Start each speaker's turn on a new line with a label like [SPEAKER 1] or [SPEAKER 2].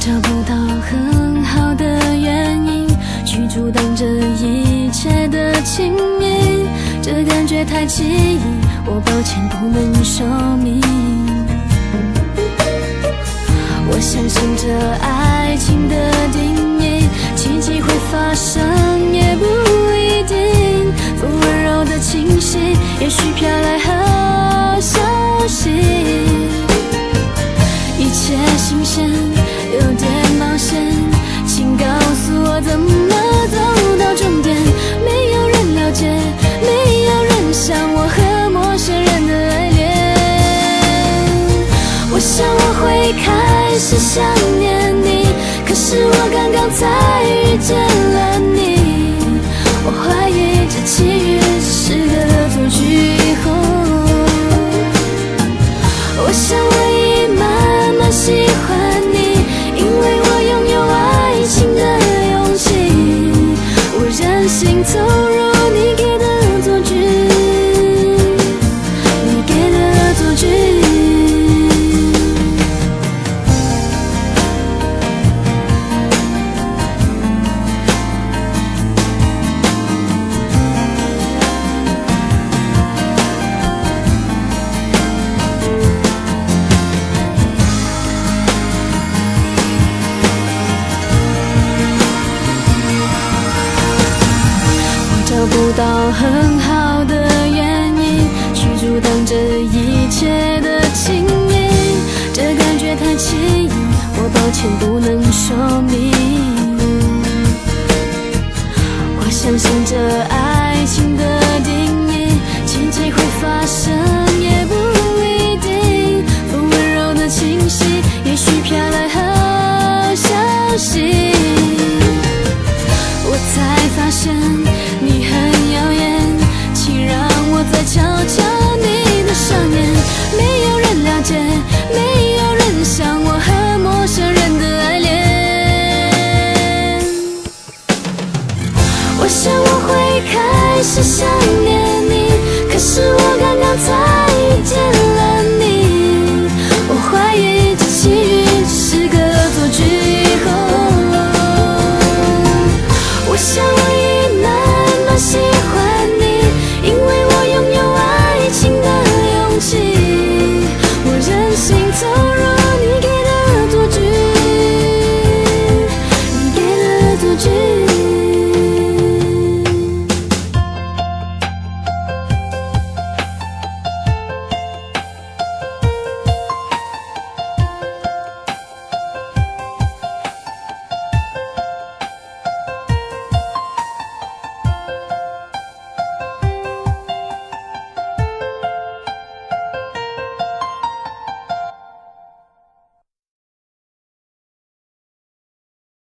[SPEAKER 1] 找不到很好的原因去阻挡这一切的亲密，这感觉太奇异，我抱歉不能说明。我相信这爱情的定义，奇迹会发生也不一定。风温柔的清晰，也许飘来开始想念你，可是我刚刚才到很好的原因去阻挡这一切的亲密，这感觉太奇异，我抱歉不能说明。我相信这爱情的定义，奇迹会发生也不一定。风温柔的清晰，也许飘来好消息。我才发现。我想我会开始想念你可是我刚刚才遇见了你我怀疑这奇遇只是个恶作剧我想我